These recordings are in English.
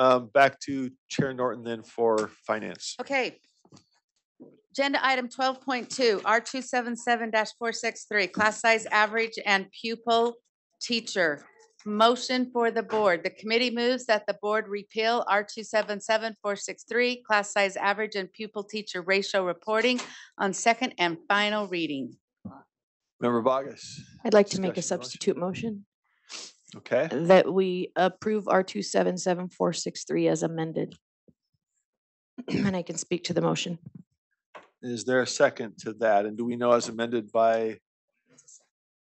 Um, back to Chair Norton then for finance. Okay. Agenda item twelve point two, R277-463, class size average and pupil teacher. Motion for the board. The committee moves that the board repeal R two seven seven four six three, class size average and pupil teacher ratio reporting on second and final reading. Member Boggess, I'd like to make a Discussion motion. substitute motion okay? that we approve R two seven seven four six three as amended. And I can speak to the motion. Is there a second to that? And do we know as amended by,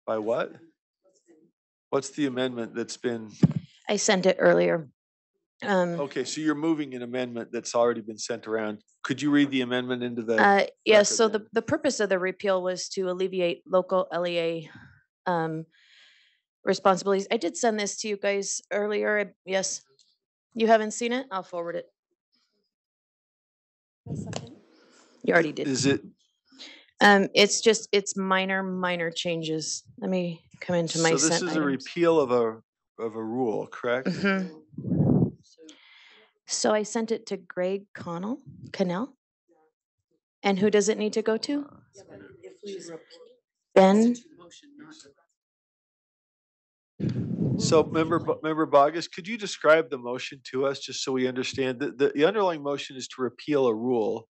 by what? What's the amendment that's been, I sent it earlier. Um, okay, so you're moving an amendment that's already been sent around. Could you read the amendment into the? uh, yes, so the, the purpose of the repeal was to alleviate local LEA um, responsibilities. I did send this to you guys earlier. I- Yes. You haven't seen it? I'll forward it. You already did. Is it, Um, it's just, it's minor, minor changes. Let me come into my. so this is a repeal of a, of a rule, correct? Mhm. So I sent it to Greg Connell, Cannell? And who does it need to go to? Ben? So member, member Boggess, could you describe the motion to us, just so we understand? The, the, the underlying motion is to repeal a rule.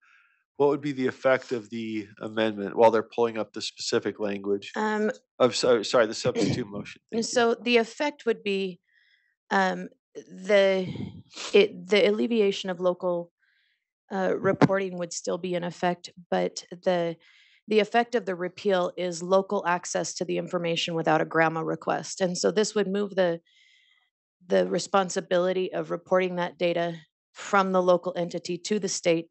What would be the effect of the amendment while they're pulling up the specific language Um, of, sorry, sorry, the substitute motion? Thank you. so the effect would be, um, the, it, the alleviation of local uh, reporting would still be in effect, but the, the effect of the repeal is local access to the information without a GRAMA request. And so this would move the, the responsibility of reporting that data from the local entity to the state.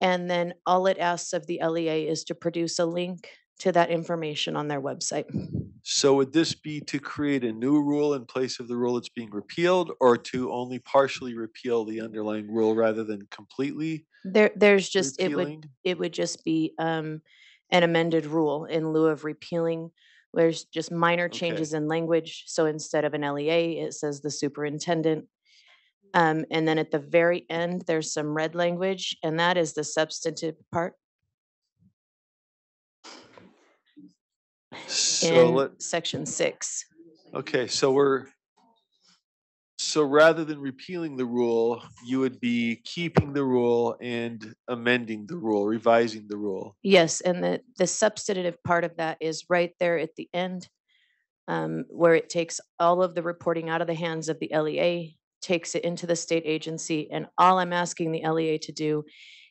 And then all it asks of the LEA is to produce a link to that information on their website. So would this be to create a new rule in place of the rule that's being repealed or to only partially repeal the underlying rule rather than completely There, there's just, it would, it would just be um, an amended rule in lieu of repealing. There's just minor Okay. changes in language. So instead of an LEA, it says the superintendent. Um, and then at the very end, there's some red language, and that is the substantive part So let, section six. Okay, so we're, so rather than repealing the rule, you would be keeping the rule and amending the rule, revising the rule. Yes, and the, the substantive part of that is right there at the end, um, where it takes all of the reporting out of the hands of the LEA, takes it into the state agency, and all I'm asking the LEA to do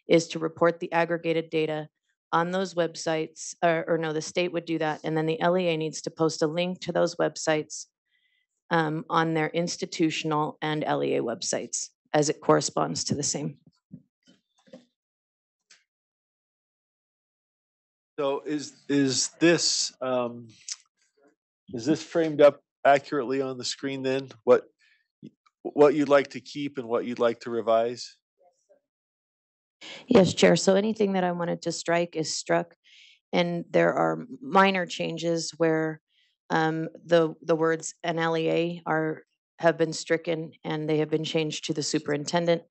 is to report the aggregated data on those websites, or, or no, the state would do that, and then the LEA needs to post a link to those websites um, on their institutional and LEA websites, as it corresponds to the same. So is, is this, um, is this framed up accurately on the screen then? What, what you'd like to keep and what you'd like to revise? Yes, Chair. So anything that I wanted to strike is struck. And there are minor changes where um, the, the words NLEA are, have been stricken and they have been changed to the superintendent.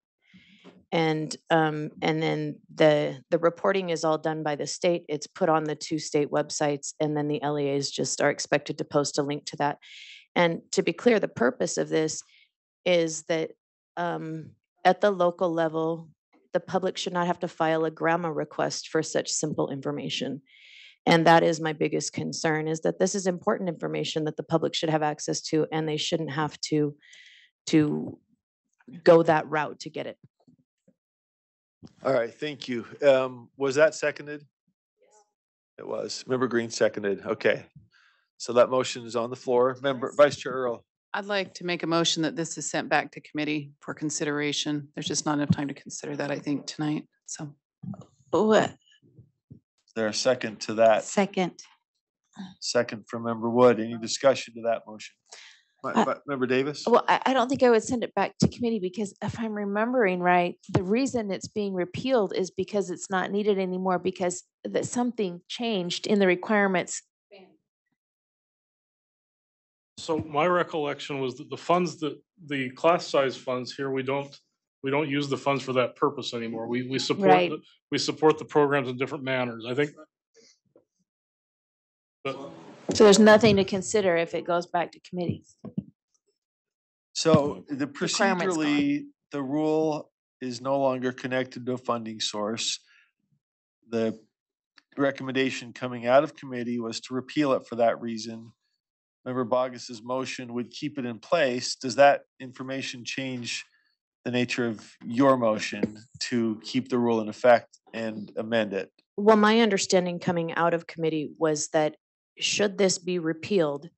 And, um, and then the, the reporting is all done by the state. It's put on the two state websites and then the LEAs just are expected to post a link to that. And to be clear, the purpose of this is that um, at the local level, the public should not have to file a GRAMA request for such simple information. And that is my biggest concern is that this is important information that the public should have access to and they shouldn't have to to go that route to get it. All right, thank you. Um, was that seconded? Yes. it was. Member Green seconded. Okay. So that motion is on the floor. Member, Vice Chair Earl. I'd like to make a motion that this is sent back to committee for consideration. There's just not enough time to consider that, I think, tonight, so. What? Is there a second to that? Second. Second from Member Wood. Any discussion to that motion? Mi- Uh, mi- Member Davis? Well, I, I don't think I would send it back to committee because if I'm remembering right, the reason it's being repealed is because it's not needed anymore because that something changed in the requirements. So my recollection was that the funds that, the class size funds here, we don't, we don't use the funds for that purpose anymore. We, we support, Right. the- we support the programs in different manners. I think. But So there's nothing to consider if it goes back to committee. So the requirement's gone. procedurally, the rule is no longer connected to a funding source. The recommendation coming out of committee was to repeal it for that reason. Member Boggess's motion would keep it in place. Does that information change the nature of your motion to keep the rule in effect and amend it? Well, my understanding coming out of committee was that should this be repealed,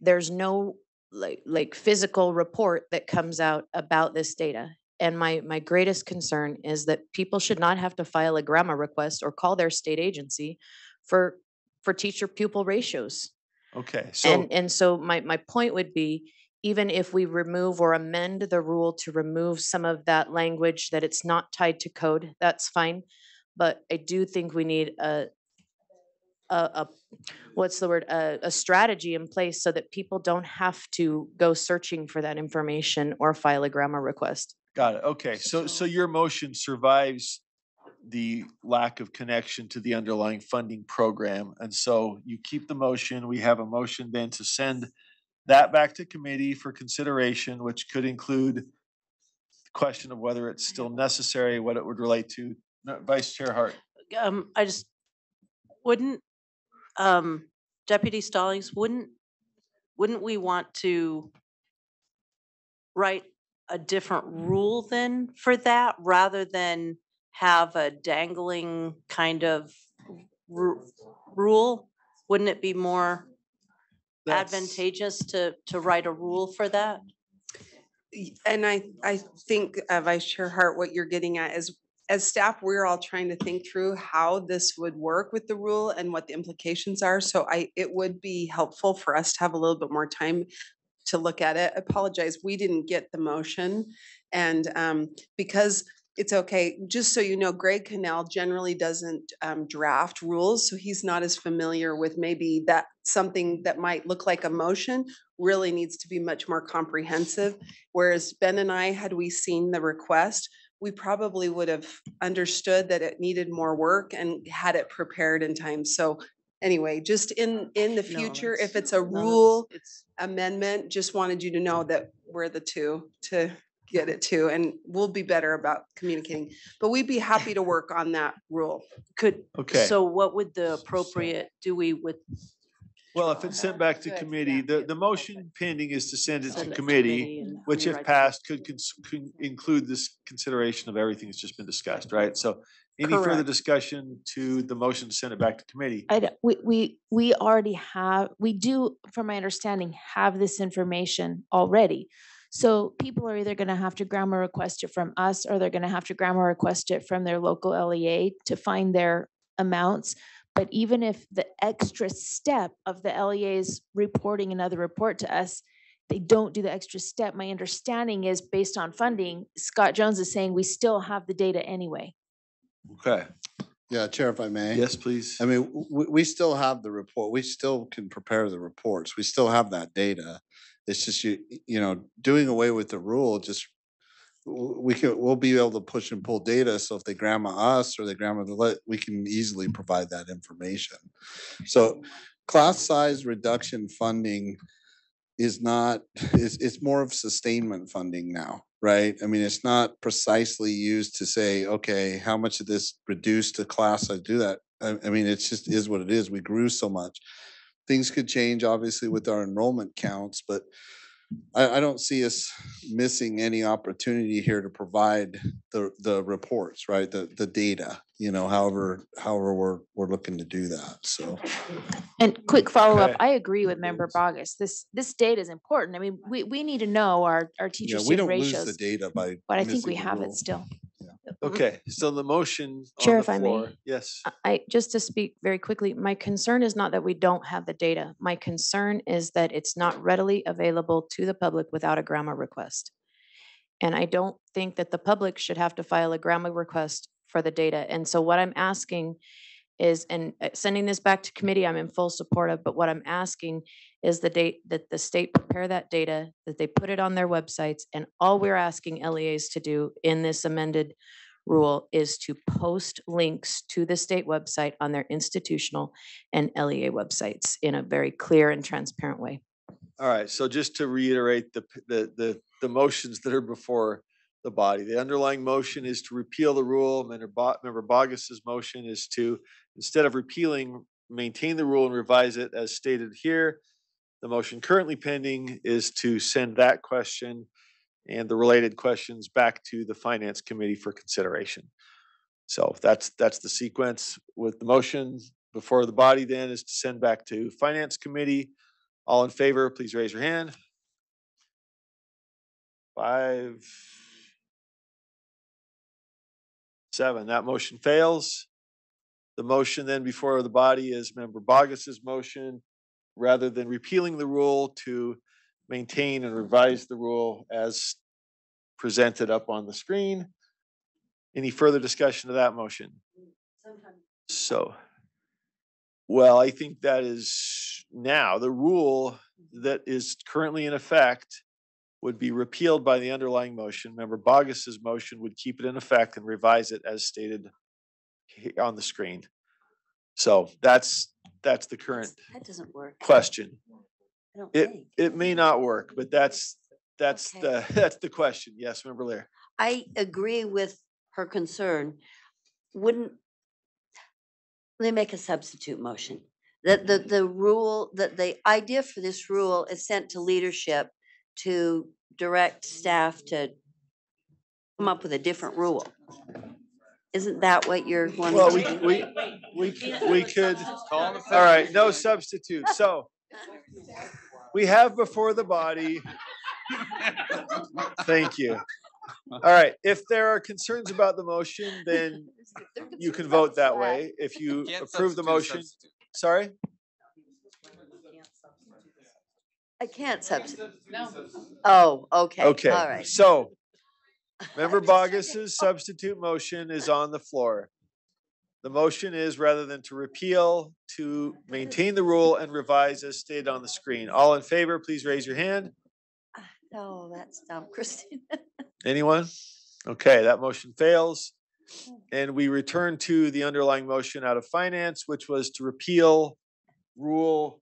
there's no like, like physical report that comes out about this data. And my, my greatest concern is that people should not have to file a GRAMA request or call their state agency for, for teacher pupil ratios. Okay, so, And, and so my, my point would be, even if we remove or amend the rule to remove some of that language that it's not tied to code, that's fine. But I do think we need a, a, a, what's the word, a, a strategy in place so that people don't have to go searching for that information or file a GRAMA request. got it. Okay, so, so your motion survives the lack of connection to the underlying funding program. And so you keep the motion. We have a motion then to send that back to committee for consideration, which could include the question of whether it's still necessary, what it would relate to. No, Vice Chair Hart. um, I just, wouldn't, um, Deputy Stallings, wouldn't, wouldn't we want to write a different rule then for that, rather than have a dangling kind of ru- rule? Wouldn't it be more That's- advantageous to, to write a rule for that? And I, I think, uh, Vice Chair Hart, what you're getting at is, as staff, we're all trying to think through how this would work with the rule and what the implications are. So I, it would be helpful for us to have a little bit more time to look at it. Apologize, we didn't get the motion. And um, because it's okay, just so you know, Greg Cannell generally doesn't um, draft rules, so he's not as familiar with maybe that, something that might look like a motion really needs to be much more comprehensive. Whereas Ben and I, had we seen the request, we probably would have understood that it needed more work and had it prepared in time. So anyway, just in, in the No, future, if it's- a no, rule It's, amendment, just wanted you to know that we're the two to get it to, and we'll be better about communicating. But we'd be happy to work on that rule. could, Okay. so what would the appropriate, do we with, Well, if it's sent back to committee, the, the motion pending is to send it send to it committee, and which if passed could, cons- could include this consideration of everything that's just been discussed, right? So any further discussion to the motion to send it back to committee? I, don't- we, we, we already have, we do, from my understanding, have this information already. So people are either gonna have to GRAMA request it from us, or they're gonna have to GRAMA request it from their local LEA to find their amounts. But even if the extra step of the LEA's reporting another report to us, they don't do the extra step, my understanding is based on funding, Scott Jones is saying we still have the data anyway. Okay, Yeah, Chair, if I may. yes, please. I mean, we, we still have the report. We still can prepare the reports. We still have that data. It's just you, you know, doing away with the rule, just we can, we'll be able to push and pull data. So if they GRAMA us or they GRAMA the, le- we can easily provide that information. So class size reduction funding is not, it's, it's more of sustainment funding now, right? I mean, it's not precisely used to say, okay, how much of this reduced the class I do that? I, I mean, it's just is what it is. We grew so much. Things could change obviously with our enrollment counts, but I, I don't see us missing any opportunity here to provide the, the reports, right? The, the data, you know, however, however we're, we're looking to do that. So. And quick follow-up, Okay. I agree with member Boggess. This, this data is important. I mean, we, we need to know our, our teacher Yeah, we student don't lose the ratios. data by. But I think we the have rule. it still. Okay, so the motion Chair, on if the I may. floor, yes. I- I, just to speak very quickly, my concern is not that we don't have the data. My concern is that it's not readily available to the public without a GRAMA request. And I don't think that the public should have to file a GRAMA request for the data. And so what I'm asking is, and uh, sending this back to committee, I'm in full support of, but what I'm asking is the date, that the state prepare that data, that they put it on their websites, and all we're asking LEAs to do in this amended rule is to post links to the state website on their institutional and LEA websites in a very clear and transparent way. All right, so just to reiterate the, the, the, the motions that are before the body, the underlying motion is to repeal the rule. Member Bo- Member Boggess's motion is to, instead of repealing, maintain the rule and revise it as stated here. The motion currently pending is to send that question and the related questions back to the Finance Committee for consideration. So that's, that's the sequence with the motion before the body then is to send back to Finance Committee. All in favor, please raise your hand. Five. Seven, that motion fails. The motion then before the body is member Boggess's motion, rather than repealing the rule to maintain and revise the rule as presented up on the screen. Any further discussion of that motion? So, well, I think that is now, the rule that is currently in effect would be repealed by the underlying motion. Member Boggess's motion would keep it in effect and revise it as stated on the screen. So that's, that's the current That doesn't work. question. It, think. it may not work, but that's, that's Okay. the, that's the question. Yes, member Lear. I agree with her concern. Wouldn't, me make a substitute motion. That the, the rule, that the idea for this rule is sent to leadership to direct staff to come up with a different rule. Isn't that what you're wanting Well, to we, do? we, we, c- we could, all right, no substitute. So we have before the body. Thank you. All right, if there are concerns about the motion, then you can vote that way. If you approve the motion, sorry? I can't substitute. Oh, okay, Okay, All right. so member Boggess's substitute motion is on the floor. The motion is rather than to repeal, to maintain the rule and revise as stated on the screen. All in favor, please raise your hand. No, that's dumb, Christine. Anyone? Okay, that motion fails. And we return to the underlying motion out of finance, which was to repeal rule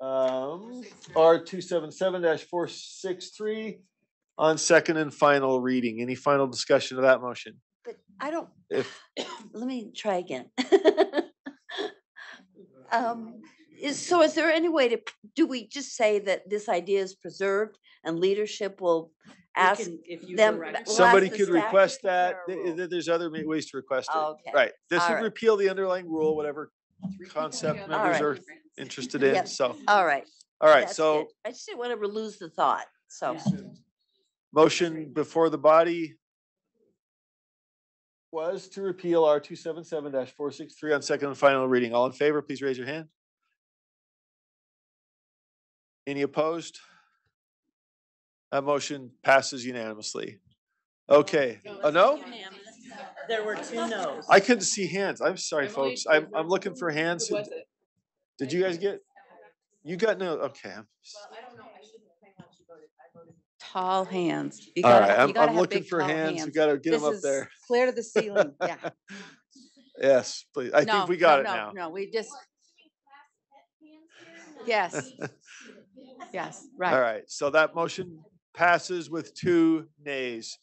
um, R two seven seven four six three on second and final reading. Any final discussion of that motion? But I don't, If, let me try again. Um, is, so is there any way to, do we just say that this idea is preserved and leadership will ask them? we'll ask somebody the could request that, prepare a th- rule? there's other ways to request it. Okay, Right, this all would right. repeal the underlying rule, whatever concept members right. are interested in, Yep. so, All right. all right, that's so good. I just didn't want to lose the thought, so. Motion before the body was to repeal R two seven seven four six three on second and final reading. All in favor, please raise your hand. Any opposed? That motion passes unanimously. Okay, a no? Uh, there were two no's. I couldn't see hands. I'm sorry, folks. I'm, I'm looking for hands. Did you guys get? You got no, okay. I'm Tall hands. You All gotta- right, you I'm, gotta I'm have looking big, for tall hands. We gotta get them This up is there. Clear to the ceiling, yeah. Yes, please. I No, think we no, got it no, now. No, we just. Yes, yes, Right. All right. right, so that motion passes with two nays.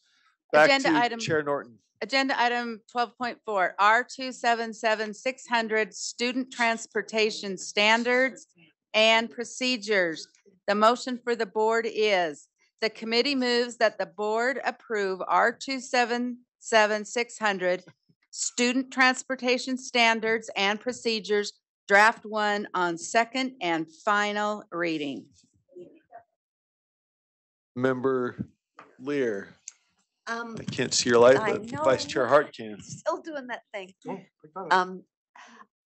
Back Agenda to item- Chair Norton. Agenda item twelve point four, R two seven seven six hundred, student transportation standards and procedures. The motion for the board is, the committee moves that the board approve R two seven seven six hundred, student transportation standards and procedures, draft one on second and final reading. Member Lear, Um, I can't see your light, I but know, Vice Chair. Hart can. still doing that thing. Oh, Um,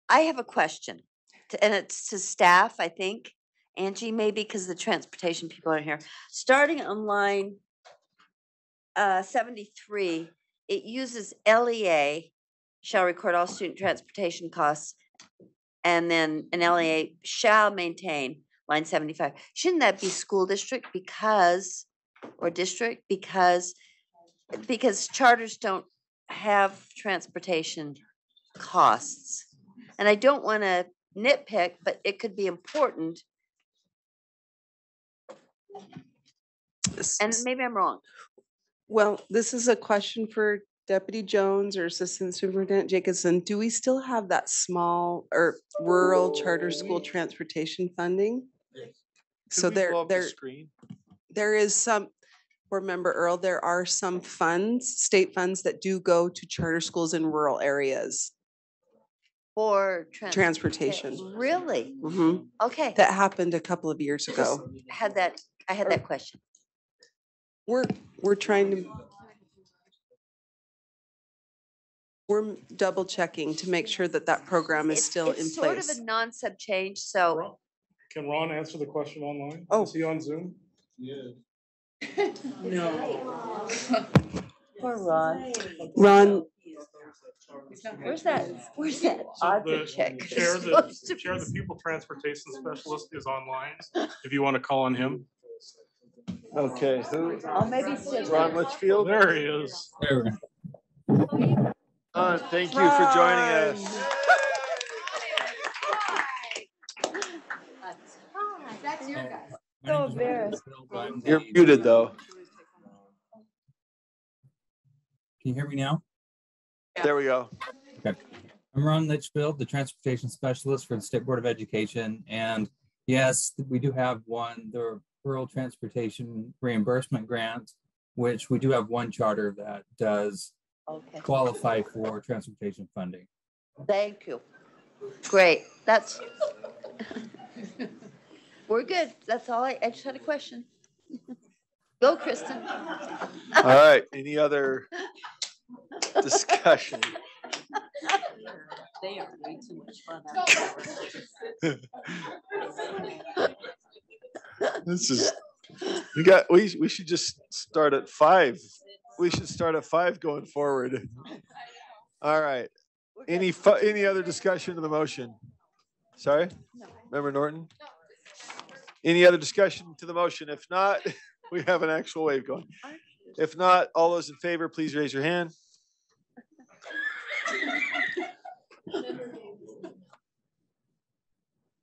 I have a question, to- and it's to staff, I think. Angie, maybe because the transportation people are here. Starting on line uh, seventy-three, it uses LEA shall record all student transportation costs. And then an LEA shall maintain line seventy-five. Shouldn't that be school district because, or district because, because charters don't have transportation costs. And I don't want to nitpick, but it could be important, and maybe I'm wrong. Well, this is a question for Deputy Jones or Assistant Superintendent Jacobson. Do we still have that small or rural charter school transportation funding? So Could we there, the there is some, remember Earl, there are some funds, state funds that do go to charter schools in rural areas. For trans- Transportation. Really? Mhm. Okay, That happened a couple of years ago. had that, I had that question. We're, we're trying to. We're double checking to make sure that that program is It's- still in place. It's sort of place. a non-sub change, so Ron- Can Ron answer the question online? Oh. Is he on Zoom? Yeah. no. Poor Ron. Ron, Where's that, where's that So Audra the check? Chair, the supposed to chair, the pupil transportation specialist is online, if you want to call on him. Okay, who? Oh, maybe it's. Ron Litchfield? There he is. There. Uh, thank you for joining us. That's your oh, guy. So embarrassed. You're muted, though. Can you hear me now? There we go. I'm Ron Litchfield, the Transportation Specialist for the State Board of Education. And yes, we do have one, the Rural Transportation Reimbursement Grant, which we do have one charter that does Okay, qualify for transportation funding. thank you. Great, that's. We're good. That's all I, I just had a question. Go, Kristen. All right, any other discussion? They are way too much fun. This is, you got, we, we should just start at five. We should start at five going forward. All right, any, fu- any other discussion of the motion? Sorry? Member Norton? Any other discussion to the motion? If not, we have an actual wave going. If not, all those in favor, please raise your hand.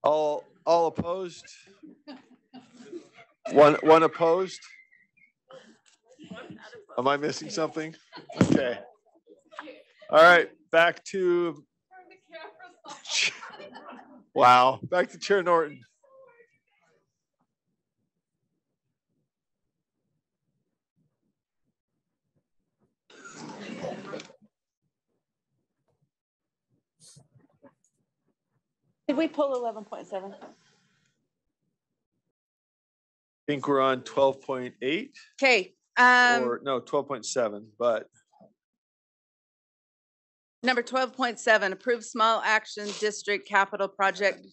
All, all opposed? One, one opposed? Am I missing something? Okay. All right, back to. Wow, back to Chair Norton. Did we pull eleven point seven? I think we're on twelve point eight Okay, um, or no, twelve point seven, but number twelve point seven, approve small action district capital project,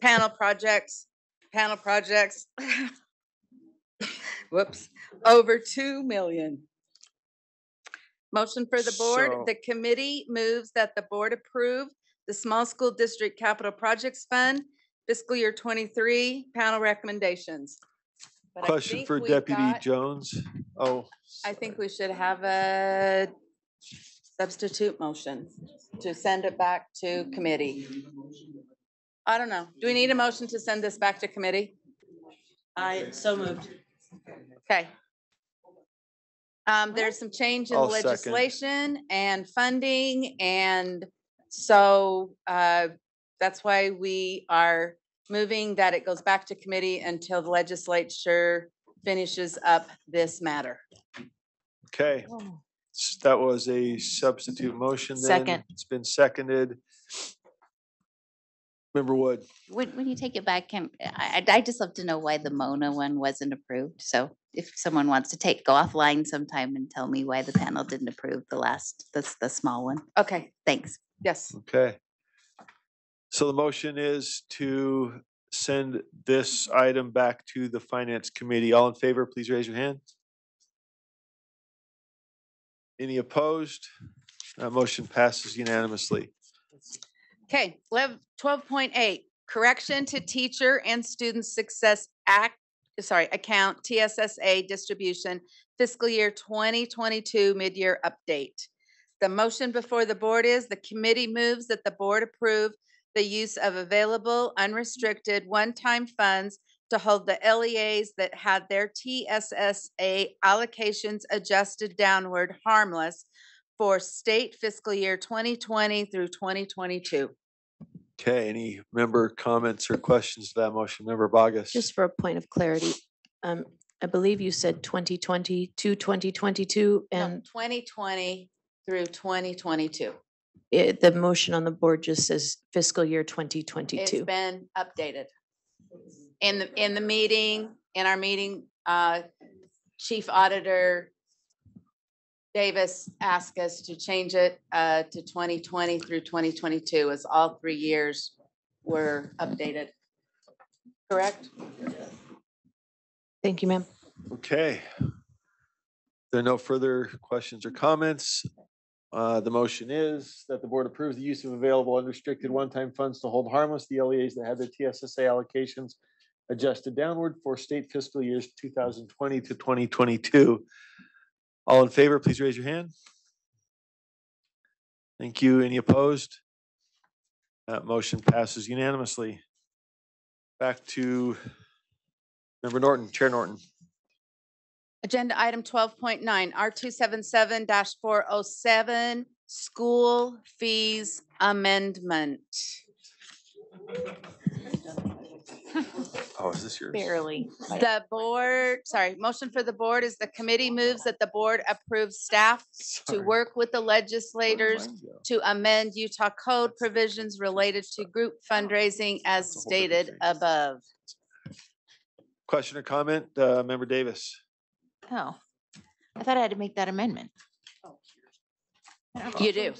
panel projects, panel projects. Whoops, over two million. Motion for the board, So- the committee moves that the board approve the small school district capital projects fund fiscal year twenty-three panel recommendations. But I question think for we've Deputy got- Jones. Oh. I think we should have a substitute motion to send it back to committee. I don't know. Do we need a motion to send this back to committee? I, so moved. Okay. Um, there's some change in I'll second. legislation and funding, and so, uh, that's why we are moving that it goes back to committee until the legislature finishes up this matter. Okay, that was a substitute motion then. Second. It's been seconded. Member Wood, When, when you take it back, can, eh, I, I'd I'd just love to know why the Mona one wasn't approved. So if someone wants to take, go offline sometime and tell me why the panel didn't approve the last, the, the small one. Okay, Thanks. yes. okay. So the motion is to send this item back to the Finance Committee. All in favor, please raise your hand. Any opposed? That motion passes unanimously. Okay, twelve point eight, correction to teacher and student success act, sorry, account TSSA distribution fiscal year twenty twenty-two mid-year update. The motion before the board is the committee moves that the board approve the use of available unrestricted one-time funds to hold the LEAs that had their TSSA allocations adjusted downward harmless for state fiscal year twenty twenty through twenty twenty-two. Okay, any member comments or questions to that motion? Member Boggess? Just for a point of clarity, um, I believe you said twenty twenty to twenty twenty-two and Twenty twenty through twenty twenty-two. it, the motion on the board just says fiscal year twenty It's twenty-two. been updated. In the, in the meeting, in our meeting, uh, Chief Auditor Davis asked us to change it, uh, to twenty twenty through twenty twenty-two, as all three years were updated. Correct? Thank you, ma'am. Okay. There are no further questions or comments. Uh, the motion is that the board approves the use of available unrestricted one-time funds to hold harmless the LEAs that had their TSSA allocations adjusted downward for state fiscal years two thousand twenty to twenty twenty-two. All in favor, please raise your hand. Thank you. Any opposed? That motion passes unanimously. Back to Member Norton, Chair Norton. Agenda item twelve point nine, R277-407, school fees amendment. Is this yours? Barely. The board, sorry, motion for the board is the committee moves that the board approves staff to Sorry. work with the legislators mine go? to amend Utah code provisions related to group fundraising as That's a whole different stated thing. above. Question or comment, uh, Member Davis? Oh, I thought I had to make that amendment. You do.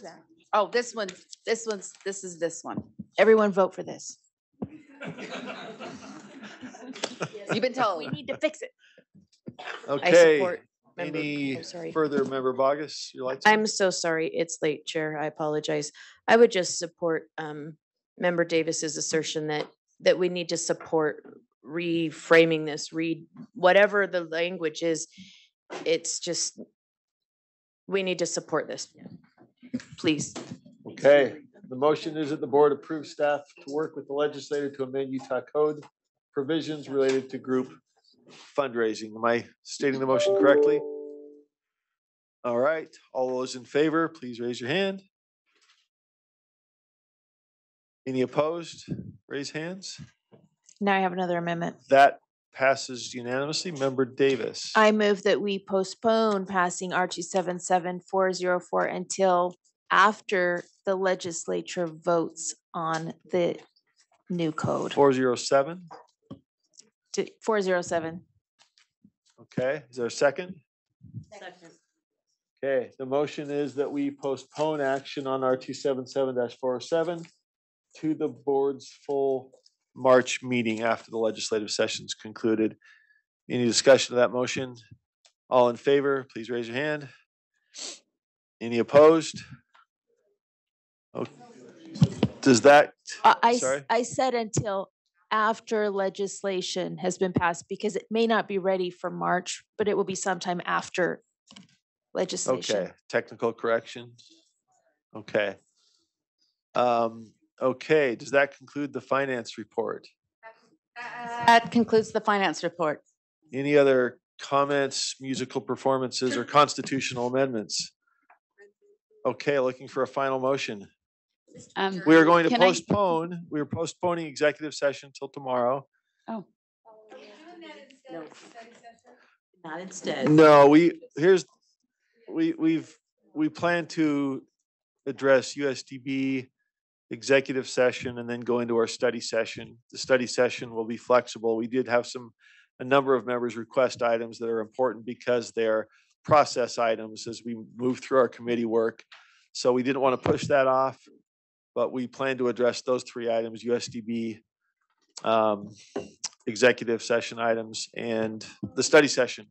Oh, this one, this one's, this is this one. Everyone vote for this. You've been told. We need to fix it. Okay, support member, any I'm sorry. further, Member Boggess? Your lights on? I'm so sorry. It's late, Chair. I apologize. I would just support um member Davis's assertion that that we need to support reframing this, read whatever the language is. It's just we need to support this. Please. Okay, the motion is that the board approve staff to work with the legislator to amend Utah code provisions related to group fundraising. Am I stating the motion correctly? All right, all those in favor, please raise your hand. Any opposed? Raise hands. Now I have another amendment. That passes unanimously. Member Davis. I move that we postpone passing R two seven seven four zero four until after the legislature votes on the new code. Four zero seven. Four zero seven. Okay, is there a second? Okay, the motion is that we postpone action on R two seven seven four oh seven to the board's full March meeting after the legislative session's concluded. Any discussion of that motion? All in favor, please raise your hand. Any opposed? Oh, Does that, I, I s- Sorry? I said until after legislation has been passed because it may not be ready for March, but it will be sometime after legislation. okay, technical correction? Okay. Um, okay, does that conclude the finance report? That concludes the finance report. Any other comments, musical performances, or constitutional amendments? Okay, looking for a final motion. Um, We are going to Can I- postpone, we are postponing executive session till tomorrow. Oh. Not instead. No, we, here's, we, we've, we plan to address USDB executive session and then go into our study session. The study session will be flexible. We did have some, a number of members request items that are important because they're process items as we move through our committee work. So we didn't want to push that off, but we plan to address those three items, USDB, um, executive session items and the study session.